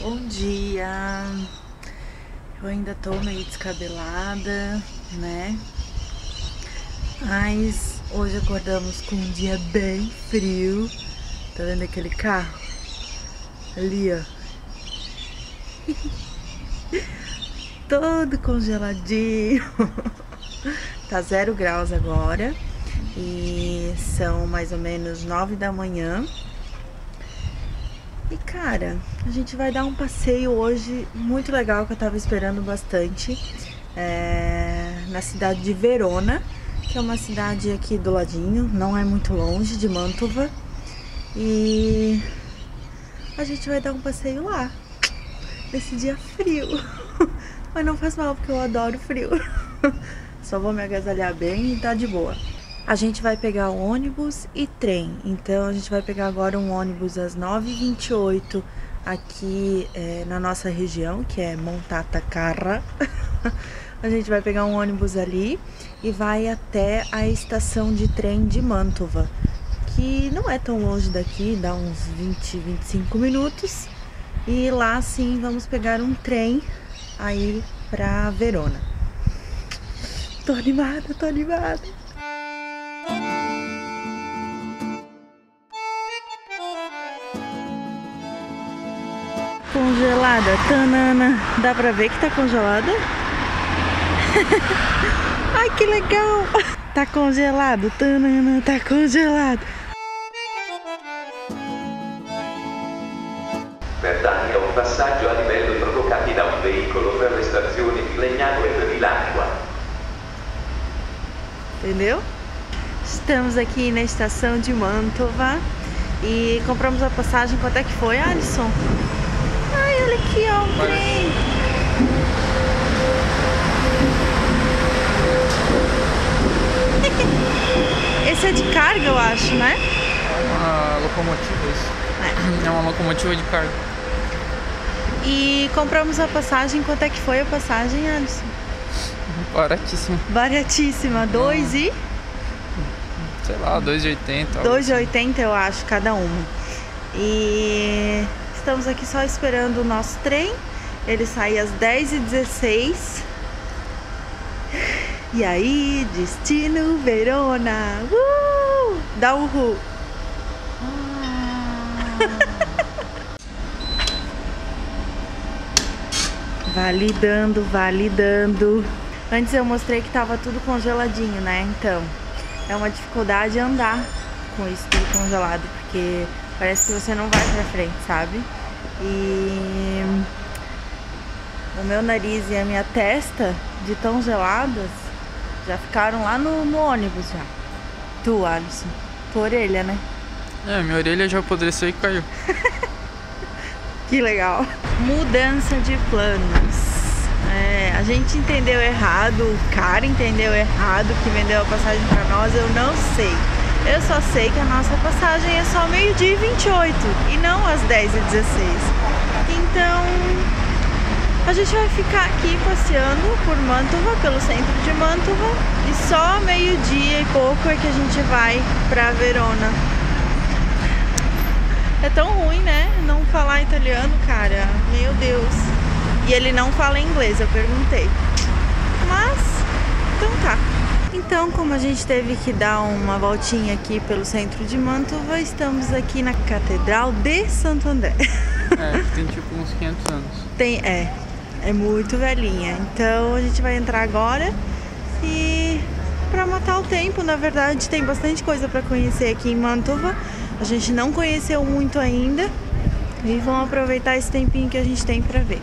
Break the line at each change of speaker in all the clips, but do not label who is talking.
Bom dia! Eu ainda tô meio descabelada, né? Mas hoje acordamos com um dia bem frio. Tá vendo aquele carro? Ali, ó. Todo congeladinho. Tá zero graus agora. E são mais ou menos nove da manhã. E cara, a gente vai dar um passeio hoje muito legal que eu tava esperando bastante é, na cidade de Verona, que é uma cidade aqui do ladinho, não é muito longe de Mantova. E a gente vai dar um passeio lá, nesse dia frio. Mas não faz mal, porque eu adoro frio. Só vou me agasalhar bem e tá de boa. A gente vai pegar ônibus e trem. Então a gente vai pegar agora um ônibus às 9h28 aqui é, na nossa região, que é Montata Carra. a gente vai pegar um ônibus ali e vai até a estação de trem de Mantova, que não é tão longe daqui, dá uns 20, 25 minutos. E lá sim vamos pegar um trem aí pra Verona. Tô animada, tô animada. Congelada, tanana. Dá pra ver que tá congelada? Ai, que legal! Tá congelado, tanana, tá congelado.
Per danni a un passaggio a livello provocati da un veicolo per le stazioni di Legnano e Bevilacqua.
Entendeu? Estamos aqui na estação de Mantova e compramos a passagem. Quanto é que foi, Alisson? Olha aqui, ó, o trem. Esse é de carga, eu acho, né?
uma locomotiva isso. É. uma locomotiva de carga.
E compramos a passagem. Quanto é que foi a passagem, Alisson?
Baratíssimo.
Baratíssima, dois e
Sei lá, 2,80. algo
2,80 eu acho cada uma. E estamos aqui só esperando o nosso trem. Ele sai às 10h16. E aí, destino Verona. Uh! Dá um ru. Validando, validando. Antes eu mostrei que tava tudo congeladinho, né? Então, é uma dificuldade andar com isso tudo congelado, porque parece que você não vai pra frente, sabe? E o meu nariz e a minha testa, de tão geladas, já ficaram lá no, no ônibus já. Tu, Alisson. Tua orelha, né?
É, minha orelha já apodreceu e caiu.
Que legal. Mudança de planos. É, a gente entendeu errado, o cara entendeu errado que vendeu a passagem pra nós, eu não sei. Eu só sei que a nossa passagem é só meio-dia e 28 e não às 10 e 16. Então, a gente vai ficar aqui passeando por Mantova, pelo centro de Mantova, e só meio-dia e pouco é que a gente vai pra Verona. É tão ruim, né? Não falar italiano, cara. Meu Deus. E ele não fala inglês, eu perguntei. Mas, então tá. Então, como a gente teve que dar uma voltinha aqui pelo centro de Mantova, estamos aqui na Catedral de Santo André.
É, tem tipo uns 500 anos.
Tem, é, é muito velhinha. Então a gente vai entrar agora e para matar o tempo, na verdade, tem bastante coisa para conhecer aqui em Mantova. A gente não conheceu muito ainda e vamos aproveitar esse tempinho que a gente tem para ver.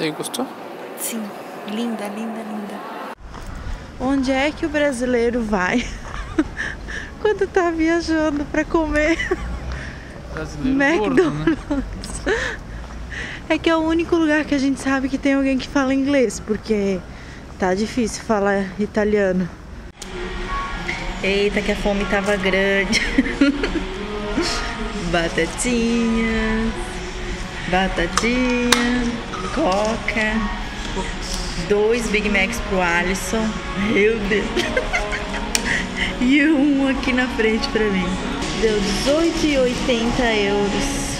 Daí gostou?
Sim, linda, linda, linda. Onde é que o brasileiro vai quando tá viajando para comer?
Brasileiro
McDonald's.
gordo, né?
É que é o único lugar que a gente sabe que tem alguém que fala inglês, porque tá difícil falar italiano. Eita, que a fome tava grande. Batatinhas, batatinha, coca, dois Big Macs pro Alisson. Meu Deus. E um aqui na frente pra mim. Deu 18,80 euros.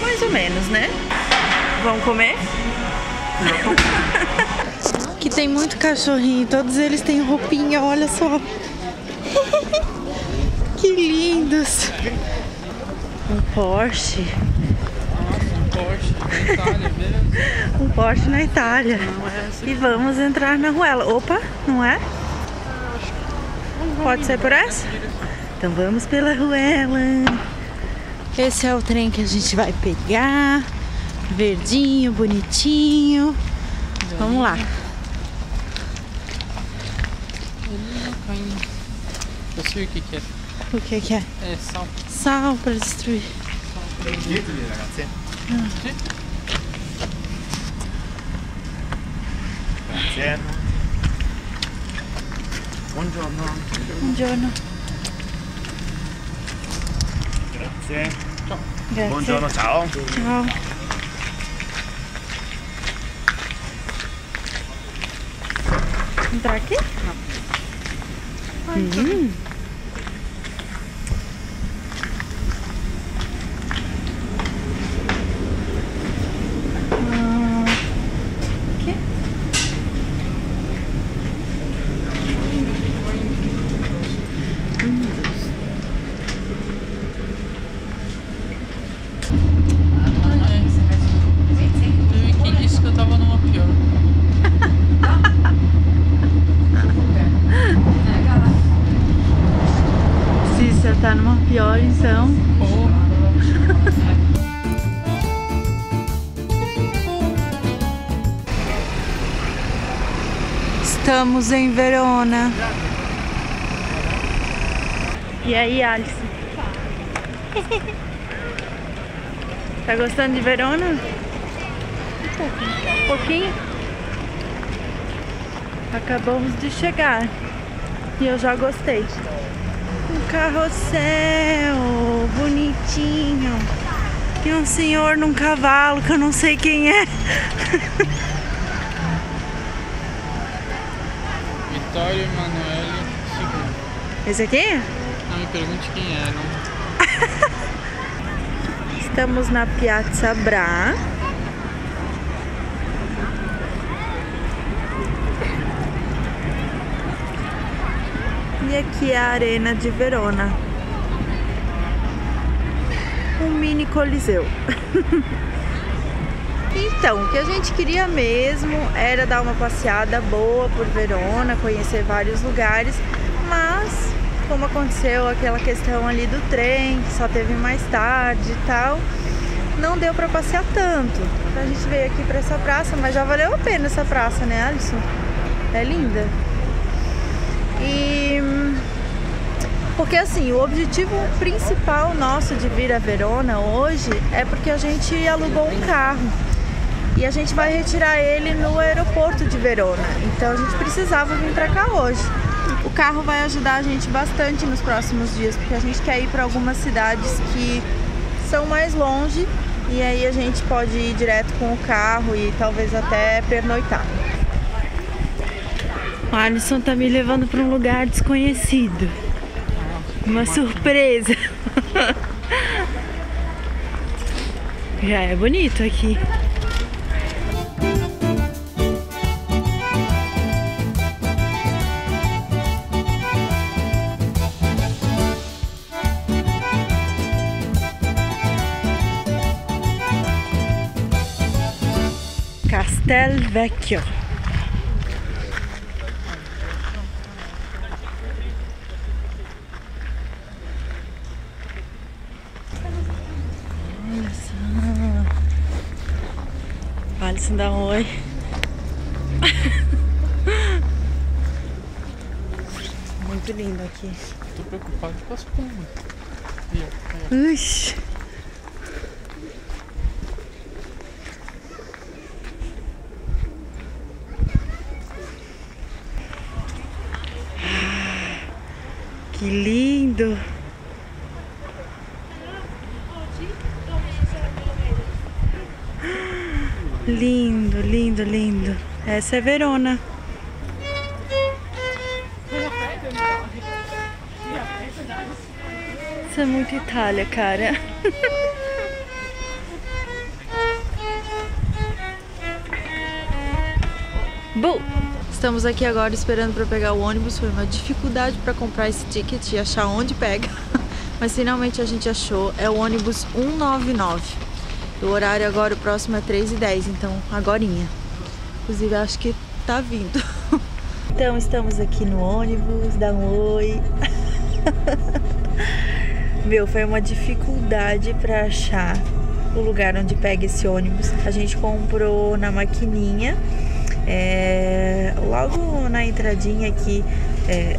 Mais ou menos, né? Vamos comer? que tem muito cachorrinho, todos eles têm roupinha, olha só. que lindos. Um Porsche.
Um Porsche.
Um Porsche na Itália.
É
E vamos entrar na ruela. Opa, não é? Pode ser por essa? Então vamos pela ruela. Esse é o trem que a gente vai pegar. Verdinho, bonitinho. Vamos lá.
Eu sei o que, que é.
O que que é?
É sal.
Sal para destruir.
Grazie. Buongiorno.
Buongiorno.
Grazie.
Grazie.
Buongiorno, ciao.
Tchau. Entrar aqui? Hum. Ah, aqui?
Teve quem disse que eu tava numa pior.
Se você tá numa pior, então. Estamos em Verona. E aí, Alisson? tá gostando de Verona? Um pouquinho. Um pouquinho? Acabamos de chegar. E eu já gostei. Um carrossel bonitinho. E um senhor num cavalo que eu não sei quem é.
Vitória Emanuele II.
Esse aqui?
Não me pergunte quem é, não.
Estamos na Piazza Bra. E aqui é a Arena de Verona. Um mini coliseu. Então, o que a gente queria mesmo era dar uma passeada boa por Verona, conhecer vários lugares, mas como aconteceu aquela questão ali do trem, que só teve mais tarde e tal, não deu pra passear tanto. Então a gente veio aqui pra essa praça, mas já valeu a pena essa praça, né, Alisson? É linda. E porque assim, o objetivo principal nosso de vir a Verona hoje é porque a gente alugou um carro e a gente vai retirar ele no aeroporto de Verona. Então a gente precisava vir para cá hoje. O carro vai ajudar a gente bastante nos próximos dias, porque a gente quer ir para algumas cidades que são mais longe e aí a gente pode ir direto com o carro e talvez até pernoitar. O Alisson tá me levando para um lugar desconhecido. Uma surpresa. Já é bonito aqui. Castel Vecchio. Olha só. O Alisson dá um oi. Muito lindo aqui.
Tô preocupado com as pombas.
Ixi. Que lindo! Lindo, lindo, lindo. Essa é Verona. Isso é muito Itália, cara. Bom, estamos aqui agora esperando para pegar o ônibus. Foi uma dificuldade para comprar esse ticket e achar onde pega. Mas finalmente a gente achou. É o ônibus 199. O horário agora, o próximo é 3h10, então agorinha. Inclusive, acho que tá vindo. Então, estamos aqui no ônibus. Dá um oi. Meu, foi uma dificuldade para achar o lugar onde pega esse ônibus. A gente comprou na maquininha, é, logo na entradinha aqui, é,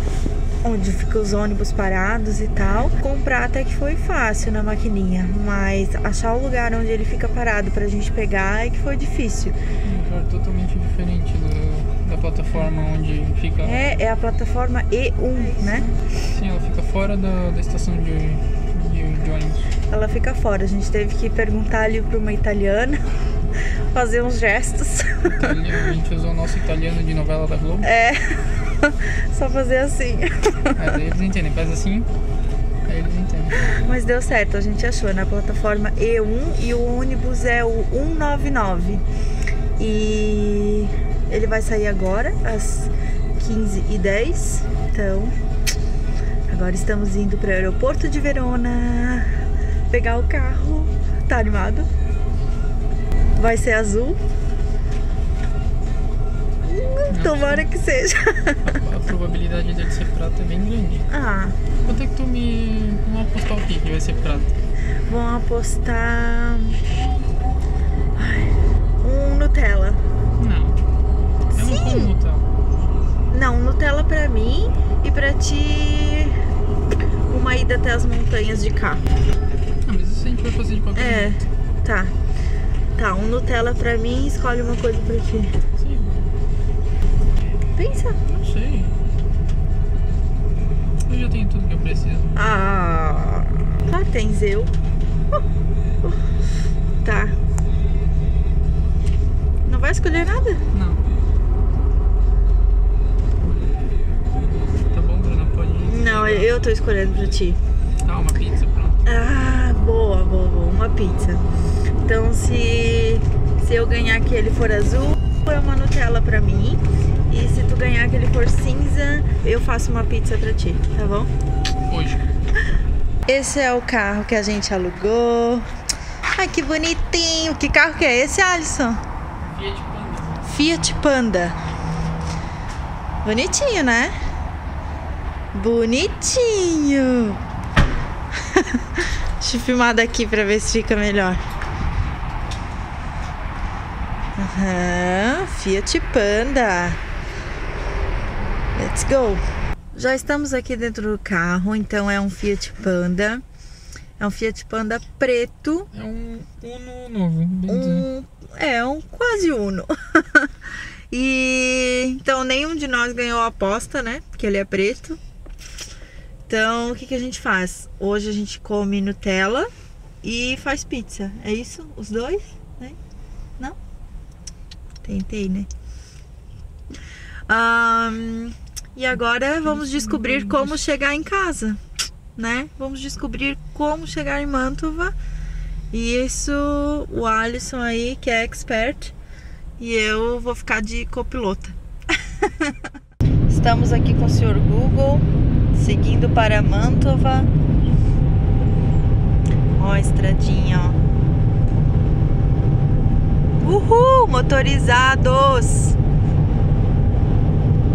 onde ficam os ônibus parados e tal. Comprar até que foi fácil na maquininha, mas achar o lugar onde ele fica parado pra gente pegar é que foi difícil.
Um lugar totalmente diferente do- da plataforma onde fica.
É, é a plataforma E1, né?
Sim, ela fica fora da, da estação de, de, de ônibus.
Ela fica fora. A gente teve que perguntar ali pra uma italiana, fazer uns gestos.
Ali a gente usou o nosso italiano de novela da Globo.
É, só fazer assim.
Aí daí eles entendem, faz assim, aí eles entendem.
Mas deu certo, a gente achou na plataforma E1 e o ônibus é o 199. E ele vai sair agora às 15h10. Então, agora estamos indo para o aeroporto de Verona pegar o carro. Tá animado? Vai ser azul. Tomara que seja.
A, a probabilidade dele ser prata é bem grande.
Ah,
Quanto é que tu me. Vamos apostar o que que vai ser prata?
Vão apostar. Ai, Um Nutella.
Não. Eu não
Sim.
como Nutella.
Não, Nutella pra mim e pra ti. Uma ida até as montanhas de carro.
Ah, mas isso a gente vai fazer de qualquer
É,
jeito.
tá. Tá, um Nutella pra mim escolhe uma coisa pra ti. Pensa.
não sei. Eu já tenho tudo que eu preciso.
Ah, lá tens eu. Tá. Não vai escolher nada?
Não. Tá bom, Bruna? Pode ir.
Não, eu tô escolhendo pra ti.
Tá, uma pizza, pronto.
Ah, boa, boa, boa. Uma pizza. Então, se, se eu ganhar que ele for azul, é uma Nutella pra mim. E se tu ganhar que ele for cinza, eu faço uma pizza pra ti, tá bom?
Hoje.
Esse é o carro que a gente alugou. Ai, que bonitinho. Que carro que é esse, Alisson?
Fiat Panda.
Fiat Panda. Bonitinho, né? Bonitinho. Deixa eu filmar daqui pra ver se fica melhor. Aham, Fiat Panda. Let's go. Já estamos aqui dentro do carro, então é um Fiat Panda. É um Fiat Panda preto.
É um Uno novo.
Um, é, um quase Uno. e então nenhum de nós ganhou a aposta, né? Porque ele é preto. Então o que, que a gente faz? Hoje a gente come Nutella e faz pizza. É isso? Os dois? Né? Não? Tentei, né? Ahn, e agora vamos descobrir como chegar em casa, né? Vamos descobrir como chegar em Mantova. E isso, o Alisson aí, que é expert, e eu vou ficar de copilota. Estamos aqui com o senhor Google, seguindo para Mantova. Ó, a estradinha, ó. Uhul, motorizados!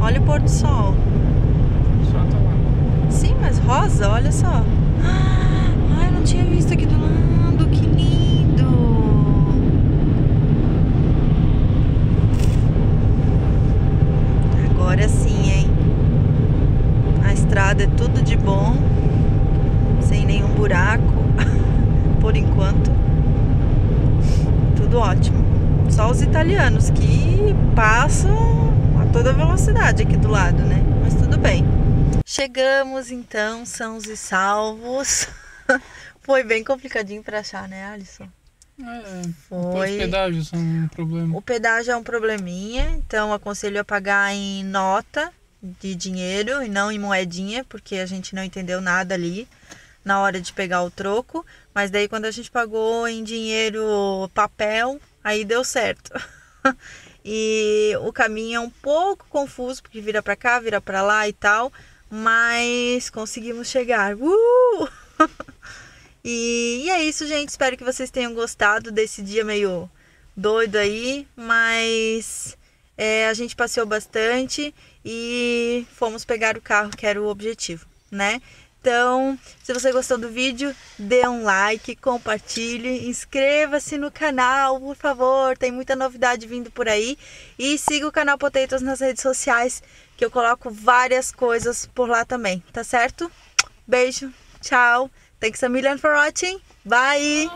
Olha o pôr do sol.
Só tá lá.
Sim, mas rosa, olha só. Ai, não tinha visto aqui do lado, que lindo. Agora sim, hein? A estrada é tudo de bom, sem nenhum buraco, por enquanto. Tudo ótimo. Só os italianos que passam toda velocidade aqui do lado, né? Mas tudo bem. Chegamos então, sãos e salvos. Foi bem complicadinho para achar, né, Alisson?
É,
Foi.
os pedágios são um problema.
O pedágio é um probleminha, então aconselho a pagar em nota de dinheiro e não em moedinha, porque a gente não entendeu nada ali na hora de pegar o troco. Mas daí quando a gente pagou em dinheiro papel, aí deu certo. e o caminho é um pouco confuso, porque vira para cá, vira para lá e tal, mas conseguimos chegar. Uh! E, e é isso, gente. Espero que vocês tenham gostado desse dia meio doido aí, mas é, a gente passeou bastante e fomos pegar o carro, que era o objetivo, né? Então, se você gostou do vídeo, dê um like, compartilhe, inscreva-se no canal, por favor, tem muita novidade vindo por aí. E siga o canal Potatoes nas redes sociais, que eu coloco várias coisas por lá também, tá certo? Beijo, tchau! Thanks a million for watching. Bye.